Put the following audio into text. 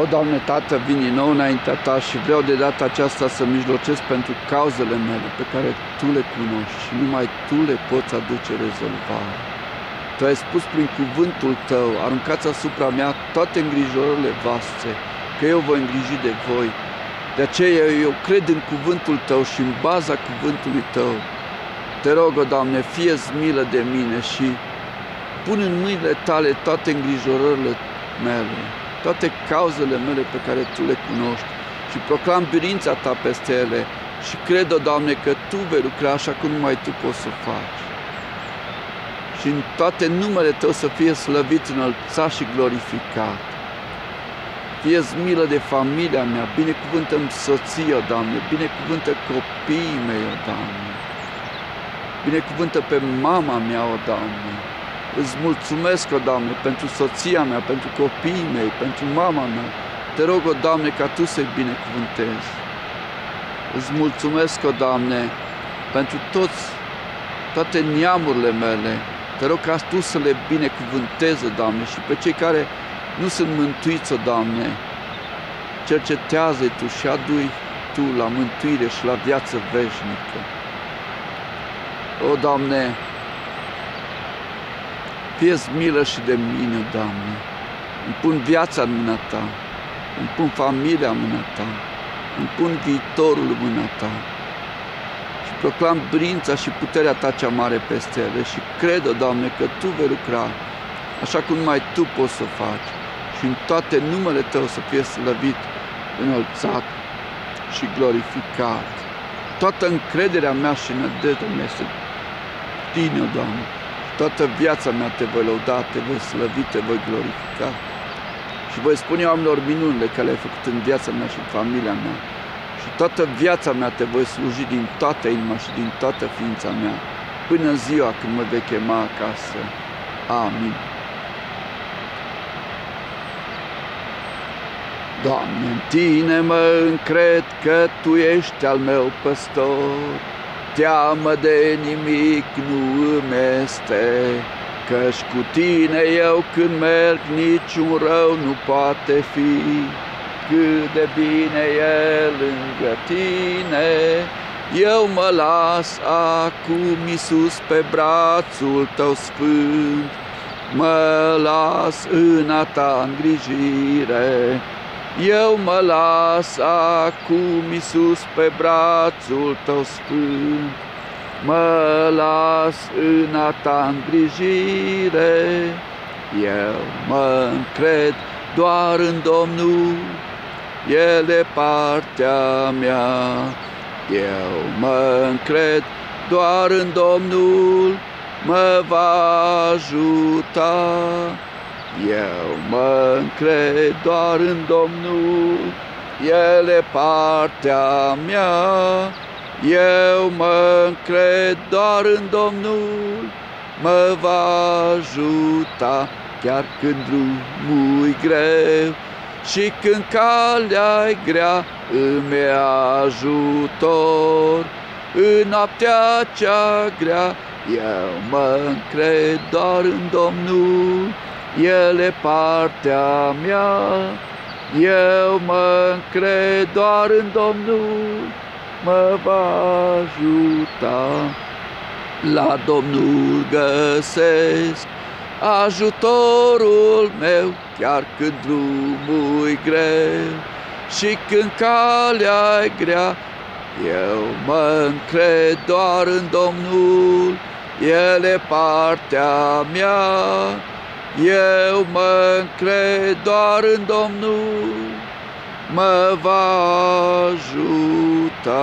O, Doamne, Tată, vin din nou înaintea Ta și vreau de data aceasta să mijlocesc pentru cauzele mele pe care Tu le cunoști și numai Tu le poți aduce rezolvare. Tu ai spus prin cuvântul Tău, aruncați asupra mea toate îngrijorările voastre, că eu voi îngriji de voi. De aceea eu cred în cuvântul Tău și în baza cuvântului Tău. Te rog, o, Doamne, fie milă de mine și pun în mâinile Tale toate îngrijorările mele toate cauzele mele pe care Tu le cunoști și proclam birința Ta peste ele și cred, o Doamne, că Tu vei lucra așa cum numai Tu poți să faci. Și în toate numele Tău să fie slăvit, înălțat și glorificat. fie milă de familia mea, binecuvântă-mi soția, Doamne, binecuvântă copiii mei, o Doamne, binecuvântă pe mama mea, o Doamne, Îți mulțumesc, o Doamne, pentru soția mea, pentru copiii mei, pentru mama mea. Te rog, o Doamne, ca Tu să-i binecuvântezi. Îți mulțumesc, o Doamne, pentru toți, toate neamurile mele. Te rog ca Tu să le binecuvânteze, Doamne, și pe cei care nu sunt mântuiți, o Doamne, cercetează-i Tu și adu Tu la mântuire și la viață veșnică. O, Doamne, fie milă și de mine, Doamne. Îmi pun viața în mâna Ta, îmi pun familia în mâna Ta, îmi pun viitorul în mâna Ta. Și proclam brința și puterea Ta cea mare peste ele și cred, Doamne, că Tu vei lucra așa cum numai Tu poți să o faci și în toate numele Tău să fie slăvit, înălțat și glorificat. Toată încrederea mea și nădejdea mea este Tine, Doamne. Toată viața mea te voi lăuda, te voi slăvi, te voi glorifica. Și voi spune oamenilor minunile care le-ai făcut în viața mea și în familia mea. Și toată viața mea te voi sluji din toată inima și din toată ființa mea, până ziua când mă vei chema acasă. Amin. Doamne, în Tine mă încred că Tu ești al meu păstor, teamă de nimic nu îmi este, Căci cu tine eu când merg niciun rău nu poate fi, Cât de bine e lângă tine, eu mă las acum, Iisus, pe brațul tău sfânt, Mă las în a ta îngrijire, eu mă las acum, Iisus, pe brațul tău sfânt, Mă las în a ta îngrijire, Eu mă încred doar în Domnul, El e partea mea. Eu mă încred doar în Domnul, mă va ajuta. Eu mă încred doar în Domnul, El e partea mea. Eu mă încred doar în Domnul, mă va ajuta chiar când drumul greu și când calea e grea îmi ajutor. În noaptea cea grea eu mă încred doar în Domnul, el e partea mea, eu mă încred doar în Domnul, mă va ajuta. La Domnul găsesc ajutorul meu, chiar când drumul greu și când calea e grea, eu mă încred doar în Domnul, El e partea mea. Eu mă încred doar în Domnul, mă va ajuta.